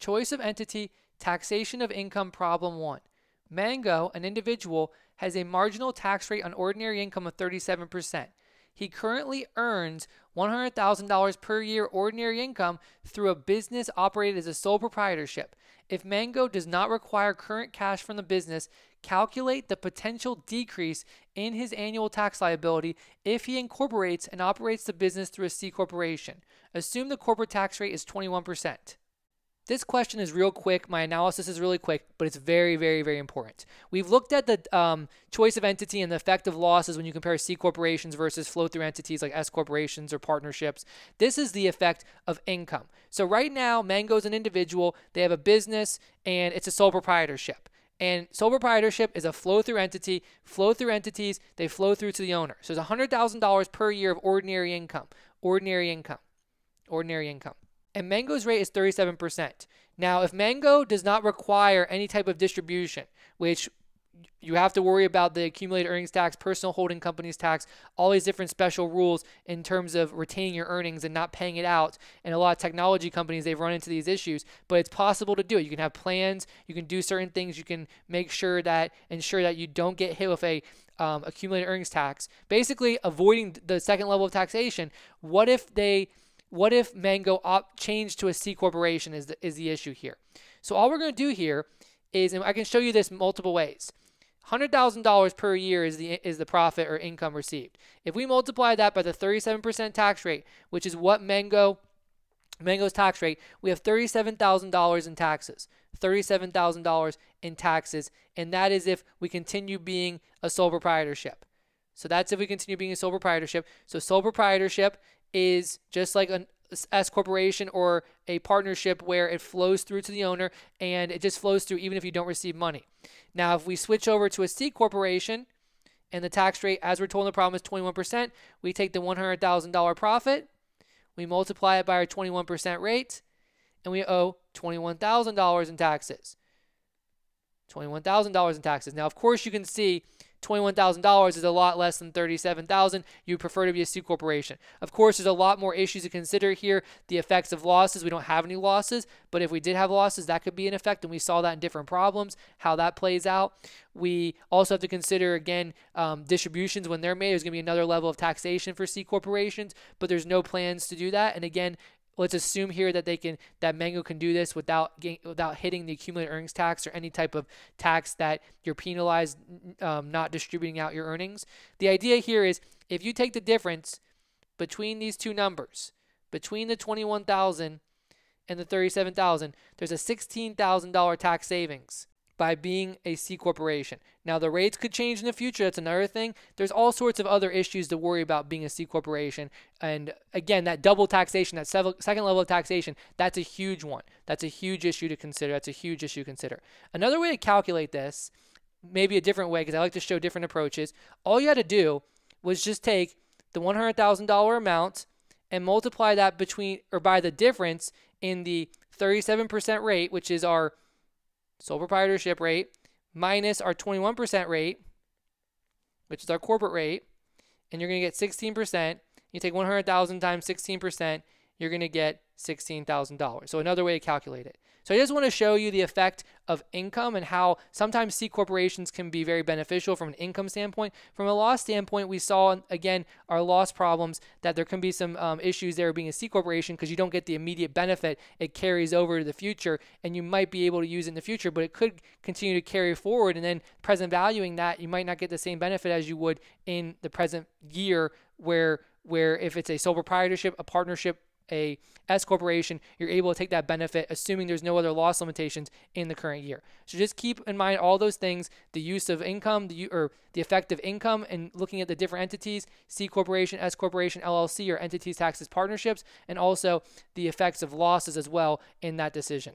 Choice of entity, taxation of income, problem one. Mango, an individual, has a marginal tax rate on ordinary income of 37%. He currently earns $100,000 per year ordinary income through a business operated as a sole proprietorship. If Mango does not require current cash from the business, calculate the potential decrease in his annual tax liability if he incorporates and operates the business through a C corporation. Assume the corporate tax rate is 21%. This question is real quick. My analysis is really quick, but it's very, very, very important. We've looked at the um, choice of entity and the effect of losses when you compare C corporations versus flow through entities like S corporations or partnerships. This is the effect of income. So, right now, Mango is an individual, they have a business, and it's a sole proprietorship. And sole proprietorship is a flow through entity. Flow through entities, they flow through to the owner. So, it's $100,000 per year of ordinary income. Ordinary income. Ordinary income and Mango's rate is 37%. Now, if Mango does not require any type of distribution, which you have to worry about the accumulated earnings tax, personal holding companies tax, all these different special rules in terms of retaining your earnings and not paying it out. And a lot of technology companies, they've run into these issues, but it's possible to do it. You can have plans, you can do certain things, you can make sure that, ensure that you don't get hit with a um, accumulated earnings tax. Basically, avoiding the second level of taxation. What if they what if Mango op- changed to a C corporation is the, is the issue here. So all we're going to do here is, and I can show you this multiple ways. $100,000 per year is the is the profit or income received. If we multiply that by the 37% tax rate, which is what Mango Mango's tax rate, we have $37,000 in taxes. $37,000 in taxes, and that is if we continue being a sole proprietorship. So that's if we continue being a sole proprietorship. So sole proprietorship is just like an S corporation or a partnership where it flows through to the owner and it just flows through even if you don't receive money. Now, if we switch over to a C corporation and the tax rate, as we're told in the problem, is 21%, we take the $100,000 profit, we multiply it by our 21% rate, and we owe $21,000 in taxes. $21,000 in taxes. Now, of course, you can see $21,000 is a lot less than $37,000. You prefer to be a C corporation. Of course, there's a lot more issues to consider here. The effects of losses, we don't have any losses, but if we did have losses, that could be an effect, and we saw that in different problems, how that plays out. We also have to consider, again, um, distributions when they're made. There's going to be another level of taxation for C corporations, but there's no plans to do that. And again, let's assume here that they can that Mango can do this without without hitting the accumulated earnings tax or any type of tax that you're penalized um, not distributing out your earnings. The idea here is if you take the difference between these two numbers, between the 21,000 and the 37,000, there's a $16,000 tax savings by being a C corporation. Now, the rates could change in the future. That's another thing. There's all sorts of other issues to worry about being a C corporation. And again, that double taxation, that second level of taxation, that's a huge one. That's a huge issue to consider. That's a huge issue to consider. Another way to calculate this, maybe a different way, because I like to show different approaches, all you had to do was just take the $100,000 amount and multiply that between or by the difference in the 37% rate, which is our sole proprietorship rate, minus our 21% rate, which is our corporate rate, and you're going to get 16%. You take 100,000 times 16%, you're going to get $16,000. So another way to calculate it. So I just want to show you the effect of income and how sometimes C corporations can be very beneficial from an income standpoint. From a loss standpoint, we saw again our loss problems that there can be some um, issues there being a C corporation because you don't get the immediate benefit. It carries over to the future, and you might be able to use it in the future, but it could continue to carry forward. And then present valuing that, you might not get the same benefit as you would in the present year, where where if it's a sole proprietorship, a partnership, a S corporation, you're able to take that benefit, assuming there's no other loss limitations in the current year. So just keep in mind all those things: the use of income, the or the effect of income, and looking at the different entities: C corporation, S corporation, LLC, or entities, taxes, partnerships, and also the effects of losses as well in that decision.